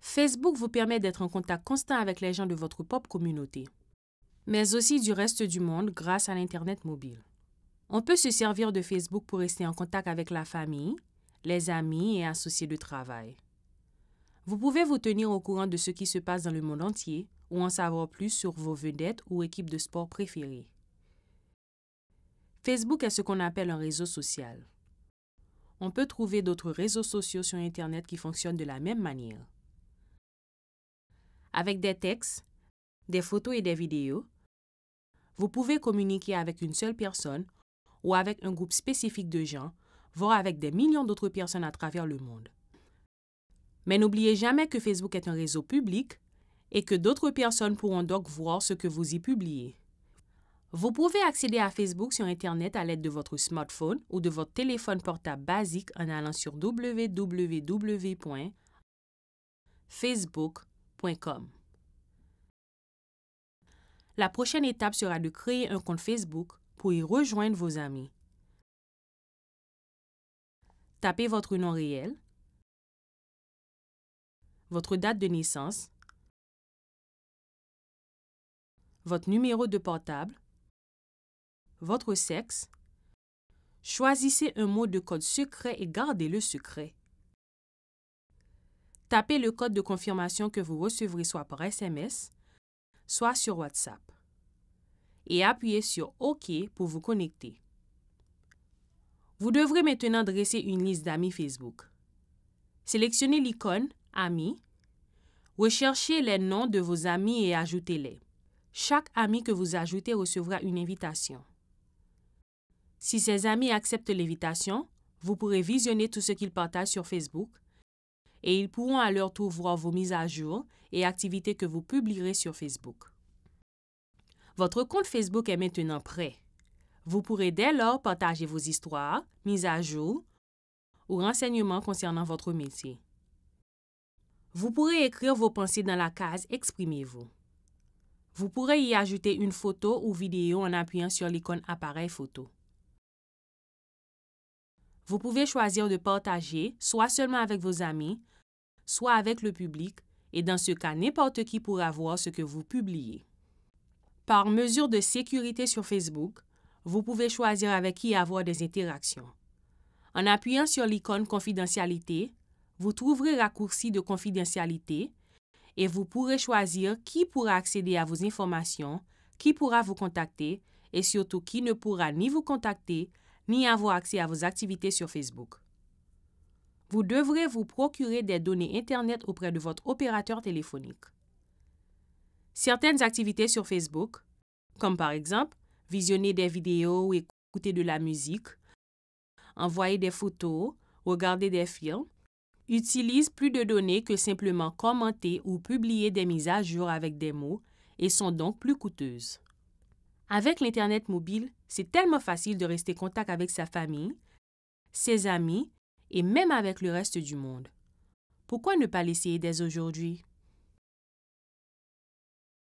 Facebook vous permet d'être en contact constant avec les gens de votre propre communauté, mais aussi du reste du monde grâce à l'Internet mobile. On peut se servir de Facebook pour rester en contact avec la famille, les amis et associés de travail. Vous pouvez vous tenir au courant de ce qui se passe dans le monde entier ou en savoir plus sur vos vedettes ou équipes de sport préférées. Facebook est ce qu'on appelle un réseau social. On peut trouver d'autres réseaux sociaux sur Internet qui fonctionnent de la même manière. Avec des textes, des photos et des vidéos, vous pouvez communiquer avec une seule personne ou avec un groupe spécifique de gens, voire avec des millions d'autres personnes à travers le monde. Mais n'oubliez jamais que Facebook est un réseau public et que d'autres personnes pourront donc voir ce que vous y publiez. Vous pouvez accéder à Facebook sur Internet à l'aide de votre smartphone ou de votre téléphone portable basique en allant sur www.facebook.com. La prochaine étape sera de créer un compte Facebook pour y rejoindre vos amis. Tapez votre nom réel, votre date de naissance, votre numéro de portable, votre sexe. Choisissez un mot de code secret et gardez-le secret. Tapez le code de confirmation que vous recevrez soit par SMS, soit sur WhatsApp. Et appuyez sur OK pour vous connecter. Vous devrez maintenant dresser une liste d'amis Facebook. Sélectionnez l'icône Amis. Recherchez les noms de vos amis et ajoutez-les. Chaque ami que vous ajoutez recevra une invitation. Si ces amis acceptent l'invitation, vous pourrez visionner tout ce qu'ils partagent sur Facebook et ils pourront à leur tour voir vos mises à jour et activités que vous publierez sur Facebook. Votre compte Facebook est maintenant prêt. Vous pourrez dès lors partager vos histoires, mises à jour ou renseignements concernant votre métier. Vous pourrez écrire vos pensées dans la case Exprimez-vous. Vous pourrez y ajouter une photo ou vidéo en appuyant sur l'icône Appareil photo. Vous pouvez choisir de partager soit seulement avec vos amis, soit avec le public, et dans ce cas, n'importe qui pourra voir ce que vous publiez. Par mesure de sécurité sur Facebook, vous pouvez choisir avec qui avoir des interactions. En appuyant sur l'icône Confidentialité, vous trouverez raccourci de confidentialité et vous pourrez choisir qui pourra accéder à vos informations, qui pourra vous contacter et surtout qui ne pourra ni vous contacter ni avoir accès à vos activités sur Facebook. Vous devrez vous procurer des données Internet auprès de votre opérateur téléphonique. Certaines activités sur Facebook, comme par exemple visionner des vidéos ou écouter de la musique, envoyer des photos, regarder des films, utilisent plus de données que simplement commenter ou publier des mises à jour avec des mots et sont donc plus coûteuses. Avec l'Internet mobile, c'est tellement facile de rester en contact avec sa famille, ses amis et même avec le reste du monde. Pourquoi ne pas l'essayer dès aujourd'hui?